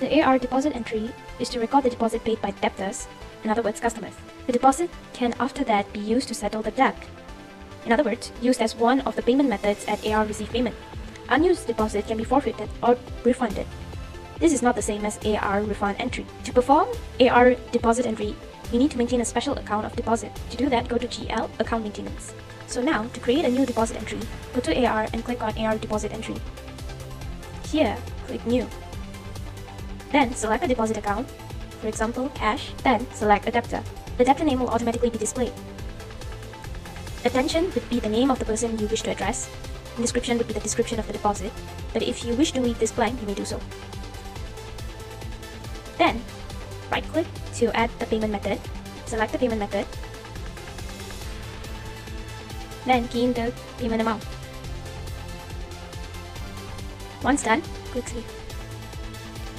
The AR deposit entry is to record the deposit paid by debtors, in other words, customers. The deposit can after that be used to settle the debt. In other words, used as one of the payment methods at AR receive payment. Unused deposit can be forfeited or refunded. This is not the same as AR refund entry. To perform AR deposit entry, you need to maintain a special account of deposit. To do that, go to GL Account Maintenance. So now, to create a new deposit entry, go to AR and click on AR Deposit Entry. Here, click New. Then select a deposit account, for example, cash, then select a debtor. The debtor name will automatically be displayed. Attention would be the name of the person you wish to address. Description would be the description of the deposit. But if you wish to leave this blank, you may do so. Then, right-click to add the payment method. Select the payment method then key in the payment amount. Once done, click Save.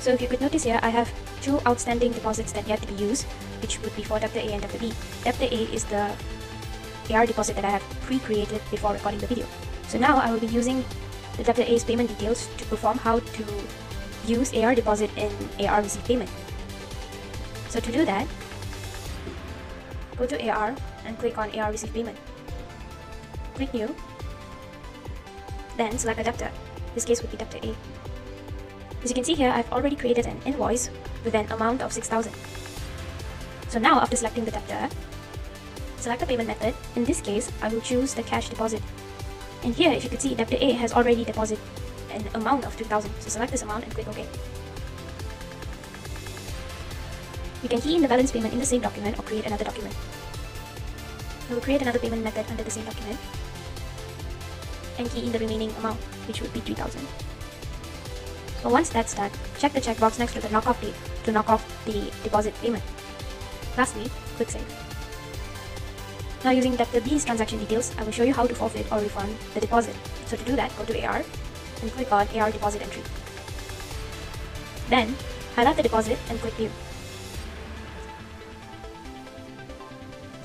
So if you could notice here, I have two outstanding deposits that yet to be used, which would be for Debtor A and Debtor B. Debtor A is the AR deposit that I have pre-created before recording the video. So now I will be using the Debtor A's payment details to perform how to use AR deposit in AR receive payment. So to do that, go to AR and click on AR receive payment click New, then select a. This case would be debtor A. As you can see here, I've already created an invoice with an amount of 6000 So now after selecting the debtor, select the payment method. In this case, I will choose the cash deposit. And here, if you can see, debtor A has already deposited an amount of 2000 So select this amount and click OK. You can key in the balance payment in the same document or create another document. I will create another payment method under the same document and key in the remaining amount, which would be 3000 So once that's done, check the checkbox next to the knock-off date to knock off the deposit payment. Lastly, click Save. Now using Debtor B's transaction details, I will show you how to forfeit or refund the deposit. So to do that, go to AR and click on AR Deposit Entry. Then, highlight the deposit and click View.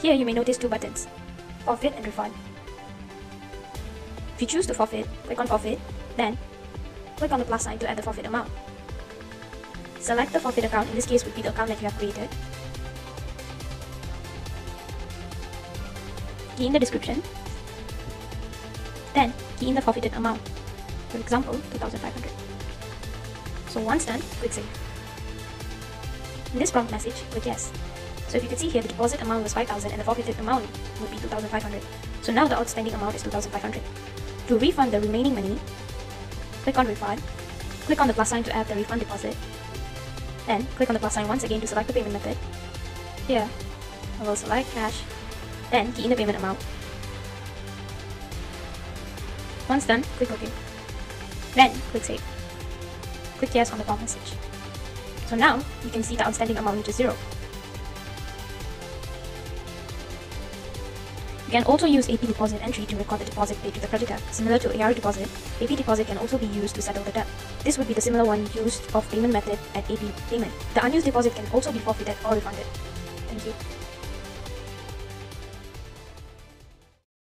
Here you may notice two buttons, Forfeit and Refund. If you choose to forfeit, click on forfeit, then click on the plus sign to add the forfeit amount. Select the forfeit account, in this case would be the account that you have created. Key in the description. Then key in the forfeited amount. For example, 2500 So once done, click save. In this prompt message, click yes. So if you can see here, the deposit amount was 5000 and the forfeited amount would be 2500 So now the outstanding amount is 2500 to refund the remaining money, click on Refund, click on the plus sign to add the refund deposit, then click on the plus sign once again to select the payment method. Here, I will select cash, then key in the payment amount. Once done, click OK. Then, click Save. Click Yes on the top message. So now, you can see the outstanding amount which is zero. You can also use AP deposit entry to record the deposit paid to the creditor. Similar to AR deposit, AP deposit can also be used to settle the debt. This would be the similar one used of payment method at AP payment. The unused deposit can also be forfeited or refunded. Thank you.